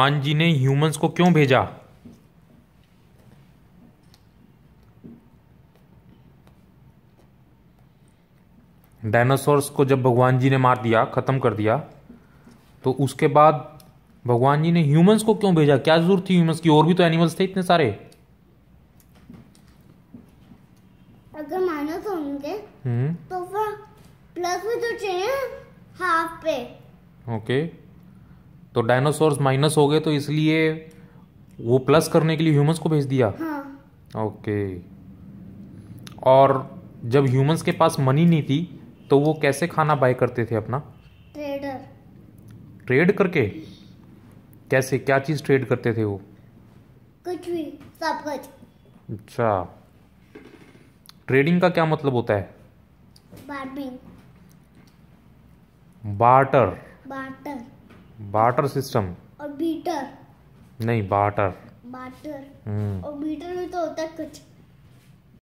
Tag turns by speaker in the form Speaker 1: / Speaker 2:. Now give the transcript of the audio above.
Speaker 1: भगवान जी ने ह्यूमंस को क्यों भेजा? डायनासोर्स को जब भगवान जी ने मार दिया खत्म कर दिया तो उसके बाद भगवान जी ने ह्यूमंस को क्यों भेजा? क्या ज़रूरत थी ह्यूमंस की? और भी तो एनिमल्स थे इतने सारे।
Speaker 2: अगर माइनस होंगे
Speaker 1: हम्म।
Speaker 2: तो फिर प्लस भी तो चाहिए हाफ़ पे।
Speaker 1: ओके। तो डायनासोर्स माइनस हो गए तो इसलिए वो प्लस करने के लिए ह्यूमंस को भेज दिया।
Speaker 2: हाँ।
Speaker 1: ओके। और जब ह्यूमंस के पास मनी नहीं थी तो वो कैसे खाना बाय करते थे अपना?
Speaker 2: ट्रेडर।
Speaker 1: ट्रेड करके? कैसे? क्या चीज़ ट्रेड करते थे वो?
Speaker 2: कुछ भी सब कुछ।
Speaker 1: अच्छा। ट्रेडिंग का क्या मतलब होता है?
Speaker 2: बार्बिंग।
Speaker 1: बार्टर।
Speaker 2: Barter
Speaker 1: system.
Speaker 2: और बीटर।
Speaker 1: नहीं बाटर।
Speaker 2: बाटर।
Speaker 1: हम्म।
Speaker 2: और बीटर में तो होता है कुछ।